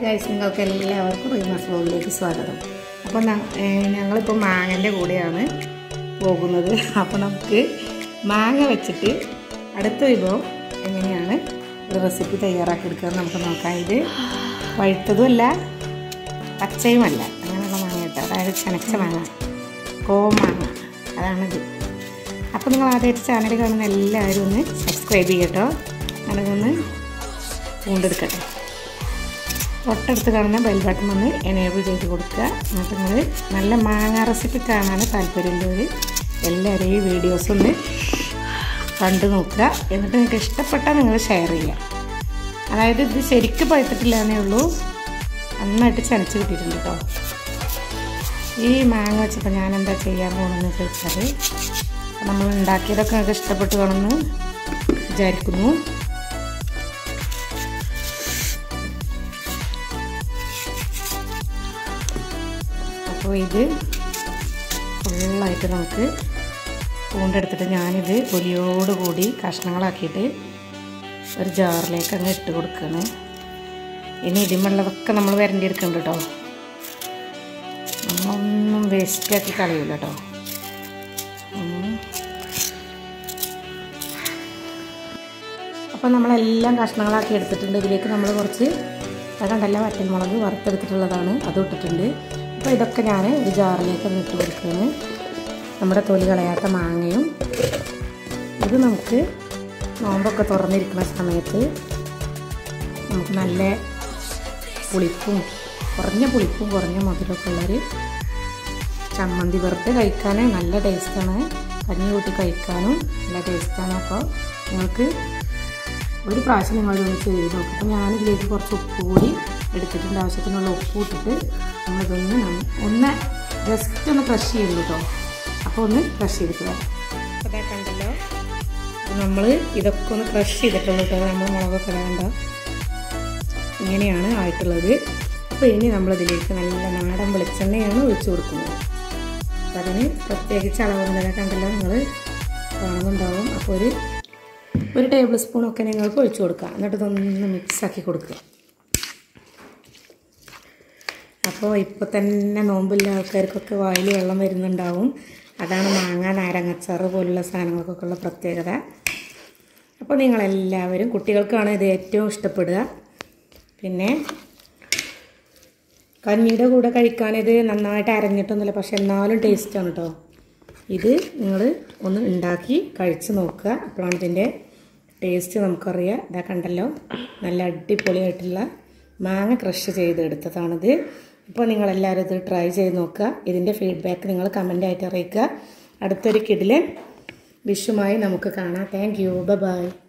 Guys നിങ്ങൾക്ക് എല്ലാവർക്കും റീമാസ് വ്ലോഗിലേക്ക് സ്വാഗതം. അപ്പോൾ ഞങ്ങളിപ്പോൾ മാങ്ങന്റെ കൂടെയാണ് പോകുന്നത്. അപ്പോൾ നമുക്ക് മാങ്ങ വെച്ചിട്ട് അടുത്ത വിഭവം എങ്ങനെയാണ് ഒരു റെസിപ്പി തയ്യാറാക്കി എടുക്കുക നമുക്ക് നോക്കാം. ഇത് പഴുത്തതുമല്ല പച്ചയുമല്ല. അങ്ങനെയുള്ള മാങ്ങ കേട്ടോ. അതായത് ചനച്ച മാങ്ങ. കോമാങ്ങ അതാണിത്. അപ്പോൾ നിങ്ങൾ ആദ്യമായിട്ട് ചാനൽ കാണുന്ന എല്ലാവരും ഒന്ന് സബ്സ്ക്രൈബ് ചെയ്യട്ടോ. ഞാനതൊന്ന് പൂണ്ടെടുക്കട്ടെ. തൊട്ടടുത്ത് കാണുന്ന ബെൽ ബട്ടൺ ഒന്ന് എനേബിൾ ചെയ്ത് കൊടുക്കുക. എന്നിട്ട് നിങ്ങൾ നല്ല മാങ്ങ റെസിപ്പി കാണാൻ താല്പര്യമുള്ളവർ എല്ലാവരും ഈ വീഡിയോസ് ഒന്ന് കണ്ടു നോക്കുക. എന്നിട്ട് നിങ്ങൾക്ക് ഇഷ്ടപ്പെട്ടാൽ നിങ്ങൾ ഷെയർ ചെയ്യുക. അതായത് ഇത് ശരിക്കും പഴുത്തിട്ടില്ല എന്നേ ഉള്ളൂ. നന്നായിട്ട് ചനച്ച് കിട്ടിയിട്ടുണ്ട് കേട്ടോ ഈ മാങ്ങ വെച്ചപ്പോൾ ഞാൻ എന്താ ചെയ്യാൻ പോകുന്നതെന്ന് ചോദിച്ചാൽ നമ്മൾ ഉണ്ടാക്കിയതൊക്കെ നിങ്ങൾക്ക് ഇഷ്ടപ്പെട്ടു കാണുമെന്ന് വിചാരിക്കുന്നു. അപ്പോൾ ഇത് ഫുള്ളായിട്ട് നമുക്ക് പൂണ്ടെടുത്തിട്ട് ഞാനിത് പൊലിയോടുകൂടി കഷ്ണങ്ങളാക്കിയിട്ട് ഒരു ജാറിലേക്ക് അങ്ങ് ഇട്ട് കൊടുക്കുകയാണ്. ഇനി ഇടിമുള്ളതൊക്കെ നമ്മൾ വരണ്ടി എടുക്കുന്നുണ്ട് കേട്ടോ. നമ്മളൊന്നും വേസ്റ്റാക്കി കളയില്ല കേട്ടോ. അപ്പം നമ്മളെല്ലാം കഷ്ണങ്ങളാക്കി എടുത്തിട്ടുണ്ട്. ഇതിലേക്ക് നമ്മൾ കുറച്ച് കണ്ടല്ല വറ്റൽമുളക് വറുത്തെടുത്തിട്ടുള്ളതാണ്. അത് ഇട്ടിട്ടുണ്ട്. അപ്പോൾ ഇതൊക്കെ ഞാൻ ഒരു ജാറിലേക്ക് ഇട്ട് കൊടുക്കുകയാണ്. നമ്മുടെ തൊലി കളയാത്ത മാങ്ങയും ഇത് നമുക്ക് നോമ്പൊക്കെ തുറന്നിരിക്കുന്ന സമയത്ത് നമുക്ക് നല്ല പുളിപ്പും കുറഞ്ഞ പുളിപ്പും കുറഞ്ഞ മധുരമൊക്കെ ഉള്ളൊരു ചമ്മന്തി വെറുതെ കഴിക്കാൻ നല്ല ടേസ്റ്റാണ്. കഞ്ഞി കൂട്ടി കഴിക്കാനും നല്ല ടേസ്റ്റാണ്. അപ്പോൾ നിങ്ങൾക്ക് ഒരു പ്രാവശ്യം നിങ്ങളിതൊന്ന് ചെയ്ത് നോക്കും. അപ്പോൾ ഞാനിതിലേക്ക് കുറച്ച് ഉപ്പ് കൂടി എടുത്തിട്ടുണ്ട്. ആവശ്യത്തിനുള്ള ഉപ്പ് ഇട്ടിട്ട് നമ്മളിതൊന്ന് ഒന്ന് ജസ്റ്റ് ഒന്ന് ക്രഷ് ചെയ്യുന്നു കേട്ടോ അപ്പോൾ ഒന്ന് ക്രഷ് ചെയ്തിട്ട് വരാം. അപ്പോൾ കണ്ടല്ലോ. നമ്മൾ ഇതൊക്കെ ഒന്ന് ക്രഷ് ചെയ്തിട്ടുള്ളൂ കേട്ടോ നമ്മൾ മുളകൊക്കെ വേണ്ട ഇങ്ങനെയാണ് ആയിട്ടുള്ളത്. അപ്പോൾ ഇനി നമ്മളിതിലേക്ക് നല്ല നാടൻ വെളിച്ചെണ്ണയാണ് ഒഴിച്ചു കൊടുക്കുന്നത്. അപ്പം അതിന് പ്രത്യേകിച്ച് അളവൊന്നുമില്ല. കണ്ടല്ലോ നിങ്ങൾ കാണുന്നുണ്ടാവും. അപ്പോൾ ഒരു ഒരു ടേബിൾ സ്പൂണൊക്കെ നിങ്ങൾക്ക് ഒഴിച്ചു കൊടുക്കുക എന്നിട്ട് ഇതൊന്ന് മിക്സാക്കി കൊടുക്കുക. അപ്പോൾ ഇപ്പോൾ തന്നെ നോമ്പില്ല ആൾക്കാർക്കൊക്കെ വായിൽ വെള്ളം വരുന്നുണ്ടാവും. അതാണ് മാങ്ങ നാരങ്ങച്ചാറ് പോലുള്ള സാധനങ്ങൾക്കൊക്കെ ഉള്ള പ്രത്യേകത. അപ്പോൾ നിങ്ങളെല്ലാവരും കുട്ടികൾക്കാണ് ഇത് ഏറ്റവും ഇഷ്ടപ്പെടുക. പിന്നെ കഞ്ഞിയുടെ കൂടെ കഴിക്കാനിത് നന്നായിട്ട് അരഞ്ഞിട്ടൊന്നുമില്ല പക്ഷെ എന്നാലും ടേസ്റ്റാണ് കേട്ടോ ഇത് നിങ്ങൾ ഒന്ന് ഉണ്ടാക്കി കഴിച്ച് നോക്കുക. അപ്പോഴാണ് ഇതിന്റെ ടേസ്റ്റ് നമുക്കറിയാം. ഇതാ കണ്ടല്ലോ നല്ല അടിപൊളിയായിട്ടുള്ള മാങ്ങ ക്രഷ് ചെയ്തെടുത്തതാണിത്. ഇപ്പോൾ നിങ്ങളെല്ലാവരും ഇത് ട്രൈ ചെയ്ത് നോക്കുക. ഇതിന്റെ ഫീഡ്ബാക്ക് നിങ്ങൾ കമന്റായിട്ട് അറിയിക്കുക. അടുത്തൊരു കിഡിലെ വിഷുമായി നമുക്ക് കാണാം. Thank you by